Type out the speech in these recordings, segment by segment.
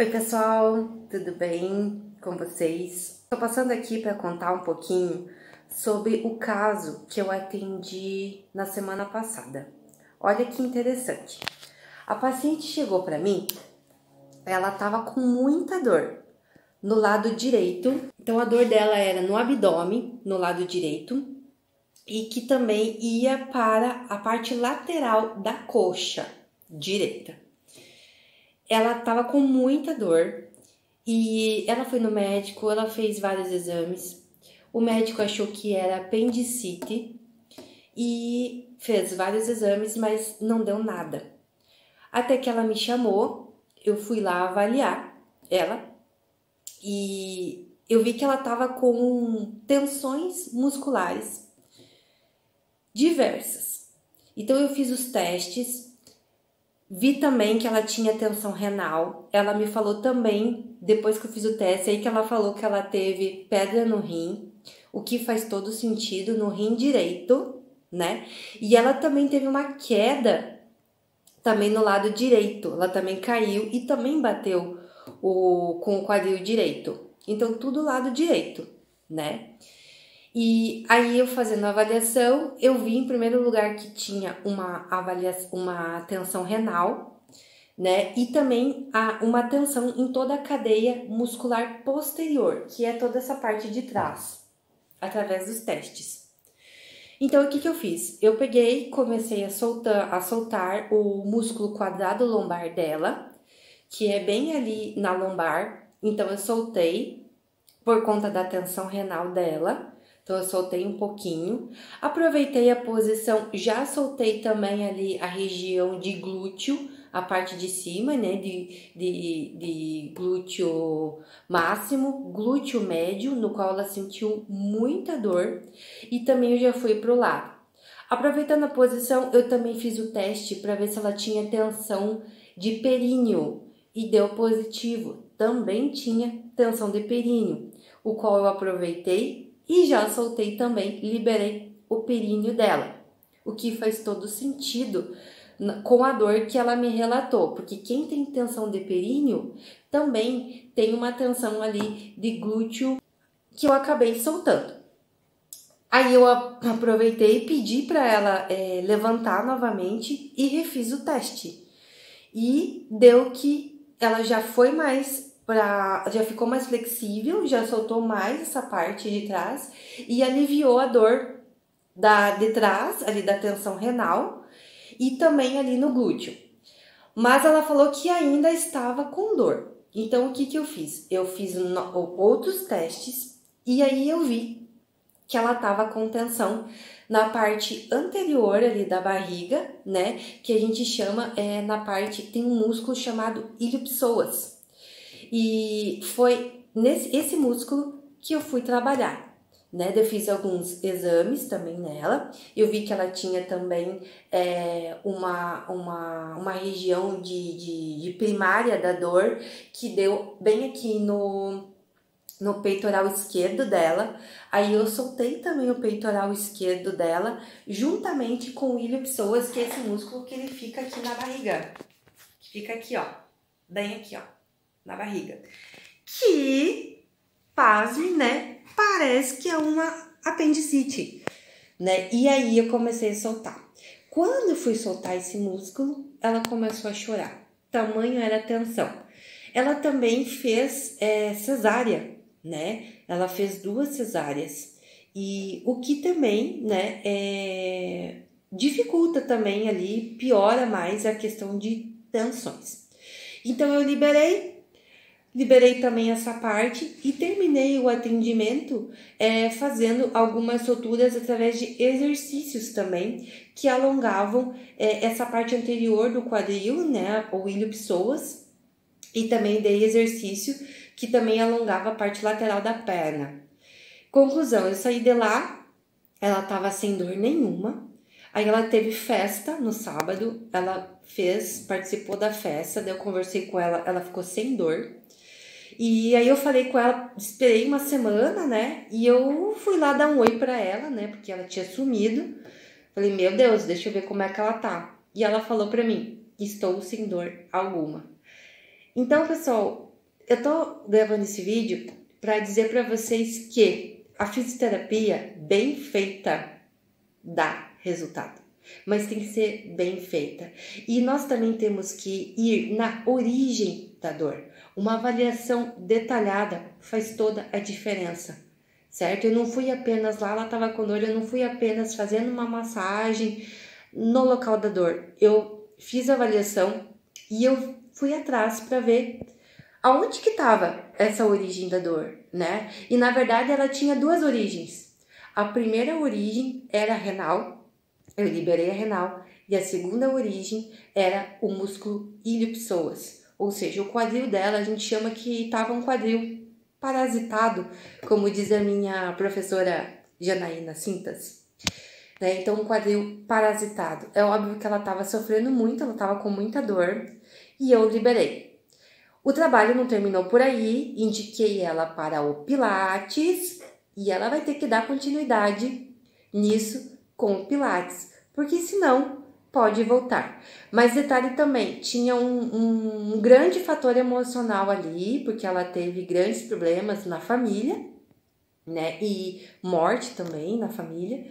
Oi, pessoal, tudo bem com vocês? Estou passando aqui para contar um pouquinho sobre o caso que eu atendi na semana passada. Olha que interessante. A paciente chegou para mim, ela estava com muita dor no lado direito. Então a dor dela era no abdômen, no lado direito, e que também ia para a parte lateral da coxa direita. Ela estava com muita dor e ela foi no médico, ela fez vários exames. O médico achou que era apendicite e fez vários exames, mas não deu nada. Até que ela me chamou, eu fui lá avaliar ela e eu vi que ela estava com tensões musculares diversas. Então eu fiz os testes, vi também que ela tinha tensão renal. Ela me falou também, depois que eu fiz o teste, aí que ela falou que ela teve pedra no rim, o que faz todo sentido no rim direito, né? E ela também teve uma queda também no lado direito. Ela também caiu e também bateu o, com o quadril direito. Então, tudo lado direito, né? E aí eu fazendo a avaliação, eu vi em primeiro lugar que tinha uma avaliação, uma tensão renal, né? E também a, uma tensão em toda a cadeia muscular posterior, que é toda essa parte de trás, através dos testes. Então, o que, que eu fiz? Eu peguei, comecei a soltar, a soltar o músculo quadrado lombar dela, que é bem ali na lombar. Então, eu soltei por conta da tensão renal dela. Então, eu soltei um pouquinho. Aproveitei a posição, já soltei também ali a região de glúteo, a parte de cima, né? De, de, de glúteo máximo, glúteo médio, no qual ela sentiu muita dor. E também eu já fui pro lado. Aproveitando a posição, eu também fiz o teste para ver se ela tinha tensão de períneo e deu positivo. Também tinha tensão de períneo, o qual eu aproveitei e já soltei também, liberei o períneo dela, o que faz todo sentido com a dor que ela me relatou, porque quem tem tensão de períneo também tem uma tensão ali de glúteo que eu acabei soltando. Aí eu aproveitei e pedi para ela é, levantar novamente e refiz o teste. E deu que ela já foi mais para já ficou mais flexível, já soltou mais essa parte de trás e aliviou a dor da de trás, ali da tensão renal e também ali no glúteo. Mas ela falou que ainda estava com dor. Então o que que eu fiz? Eu fiz outros testes e aí eu vi que ela estava com tensão na parte anterior ali da barriga, né? Que a gente chama é na parte tem um músculo chamado iliopsoas. E foi nesse esse músculo que eu fui trabalhar. Né, eu fiz alguns exames também nela. Eu vi que ela tinha também é, uma, uma, uma região de, de, de primária da dor que deu bem aqui no, no peitoral esquerdo dela. Aí eu soltei também o peitoral esquerdo dela, juntamente com o iliopsoas, que é esse músculo que ele fica aqui na barriga. Que fica aqui, ó. Bem aqui, ó. Na barriga. Que, pasme, né? Parece que é uma apendicite, né? E aí eu comecei a soltar. Quando eu fui soltar esse músculo, ela começou a chorar. Tamanho era a tensão. Ela também fez é, cesárea né? Ela fez duas cesáreas. E o que também, né, é, dificulta também ali, piora mais a questão de tensões. Então eu liberei, liberei também essa parte e terminei o atendimento é, fazendo algumas solturas através de exercícios também que alongavam é, essa parte anterior do quadril, né, ou iliopsoas, e também dei exercício que também alongava a parte lateral da perna. Conclusão, eu saí de lá, ela tava sem dor nenhuma. Aí ela teve festa no sábado, ela fez, participou da festa, daí eu conversei com ela, ela ficou sem dor. E aí eu falei com ela, esperei uma semana, né? E eu fui lá dar um oi para ela, né? Porque ela tinha sumido. Falei, meu Deus, deixa eu ver como é que ela tá. E ela falou para mim, estou sem dor alguma. Então, pessoal, eu tô gravando esse vídeo para dizer para vocês que a fisioterapia bem feita dá resultado, mas tem que ser bem feita. E nós também temos que ir na origem da dor. Uma avaliação detalhada faz toda a diferença, certo? Eu não fui apenas lá, ela estava com dor, eu não fui apenas fazendo uma massagem no local da dor. Eu fiz a avaliação e eu fui atrás para ver aonde que estava essa origem da dor, né? E na verdade ela tinha duas origens. A primeira origem era renal, eu liberei a renal, e a segunda origem era o músculo ilho-psoas, ou seja, o quadril dela a gente chama que estava um quadril parasitado, como diz a minha professora Janaína Cintas. Né? Então, um quadril parasitado. É óbvio que ela estava sofrendo muito, ela estava com muita dor e eu liberei. O trabalho não terminou por aí, indiquei ela para o Pilates e ela vai ter que dar continuidade nisso com Pilates, porque senão pode voltar. Mas detalhe também, tinha um, um grande fator emocional ali, porque ela teve grandes problemas na família, né? E morte também na família.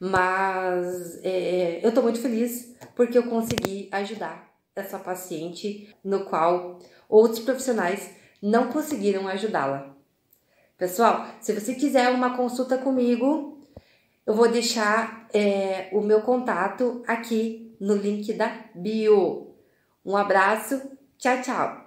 Mas é, eu tô muito feliz porque eu consegui ajudar essa paciente, no qual outros profissionais não conseguiram ajudá-la. Pessoal, se você quiser uma consulta comigo, eu vou deixar é, o meu contato aqui no link da bio. Um abraço, tchau, tchau!